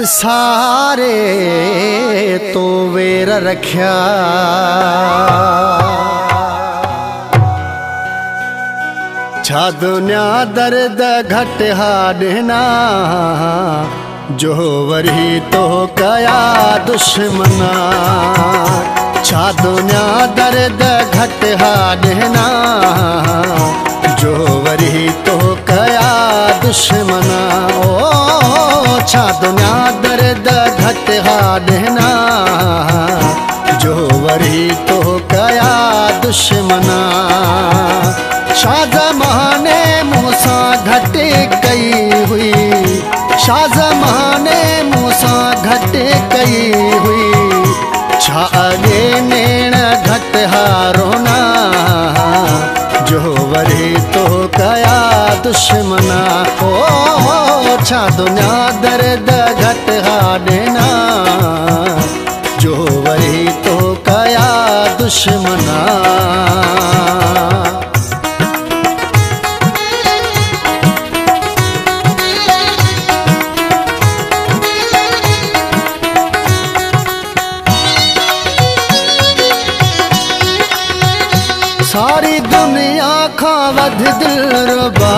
विसारे तो वेर रखिया। छा दुनिया दर्द घट हा ॾिना जो वरी तो कया दुश्मना छा दुनिया दर्द घट हा ॾिना जो वरी तो कया दुश्मना ओ छा दुनिया दर्द हा ॾिना जो वरी तो कया दुश्मना। छा ज़माने मूंसां घटि कई हुई। छा ज़माने मूंसां घटि कई हुई। छा नेण घटि हारोना जो वरी तो कया दुश्मना। ओ छा दुनिया दुश्मना। सारी दुनिया खां वध दिल रुबा।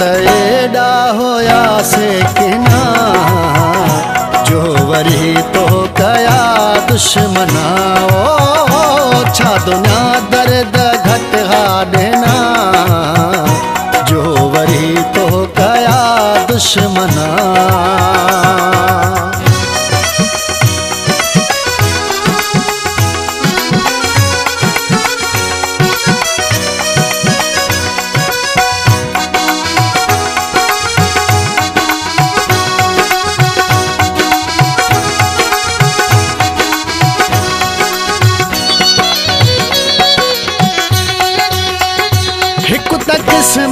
त एॾा हुयासीं किना जो वरी तो कया दुश्मना ओ छा दुनिया दर्द घटि ॾिना जो वरी तो कया दुश्मना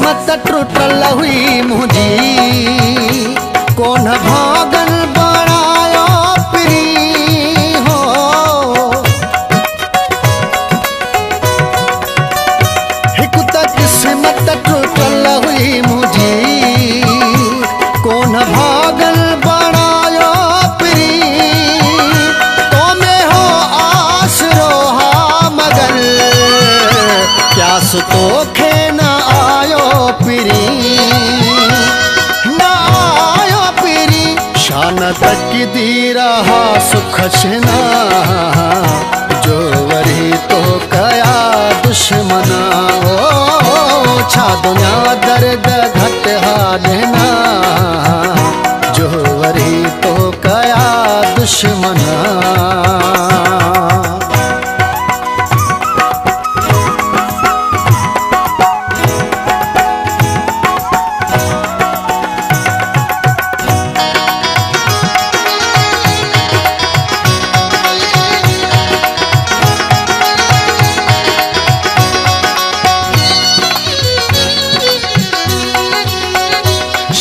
क़िस्मत टुटल हुई मुंहिंजी कोन भागन बणायो पिरी हो। त टुटल हुई मुंहिंजी कोन बणायो पिरी। तो में हो हा प्यास तोखे तकदी रहा सुख छना। जो वरी तो कया दुश्मना ओ छा दुनिया दर्द घट हालना जो वरी तो कया दुश्मना।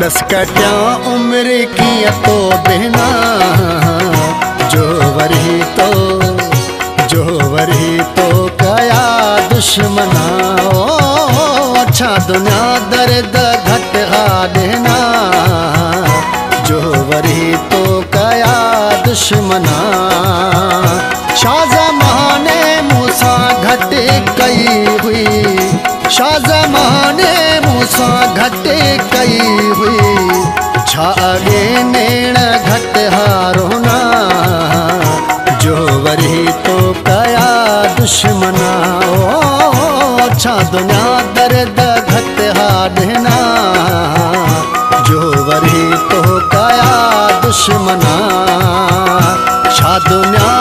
दस कटिया उम्र कीअं तो देना। जो वरी तो जो वरी तो कया दुश्मना अच्छा दुनिया दर्द घट हा देना। जो वरी तो कया दुश्मना दुश्मना मनाओ छा दुनिया दर्द घट हारना। जो वरी तो काया दुश्मना दुनिया